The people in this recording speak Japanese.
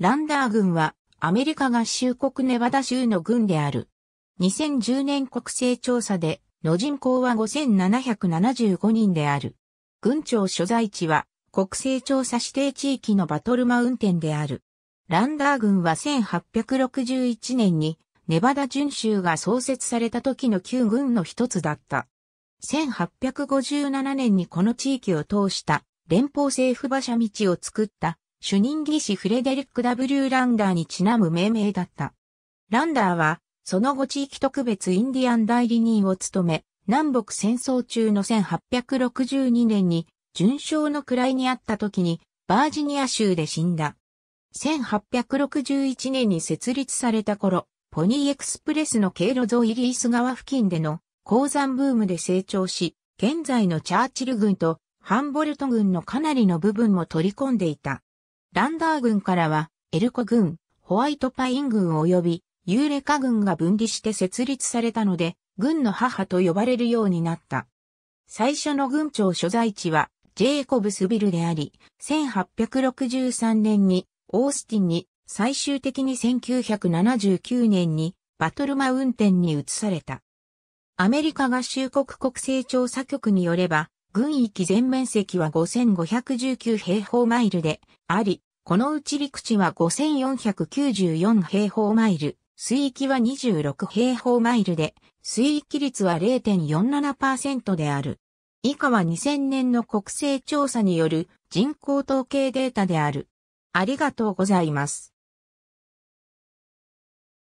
ランダー軍はアメリカ合衆国ネバダ州の軍である。2010年国勢調査での人口は5775人である。軍庁所在地は国勢調査指定地域のバトルマウンテンである。ランダー軍は1861年にネバダ準州が創設された時の旧軍の一つだった。1857年にこの地域を通した連邦政府馬車道を作った主任技師フレデリック・ W・ ランダーにちなむ命名だった。ランダーはその後地域特別インディアン代理人を務め、南北戦争中の1862年に準将の位にあった時にバージニア州で死んだ。1861年に設立された頃、ポニーエクスプレスの経路沿いリース川付近での鉱山ブームで成長し、現在のチャーチル軍とハンボルト軍のかなりの部分も取り込んでいた。ランダー軍からは、エルコ軍、ホワイトパイン軍及び、ユーレカ軍が分離して設立されたので、軍の母と呼ばれるようになった。最初の軍庁所在地は、ジェイコブスビルであり、1863年にオースティンに、最終的に1979年にバトルマウンテンに移された。アメリカ合衆国国勢調査局によれば、軍域全面積は5519平方マイルであり、このうち陸地は5494平方マイル、水域は26平方マイルで、水域率は0.47%である。以下は2000年の国勢調査による人口統計データである。ありがとうございます。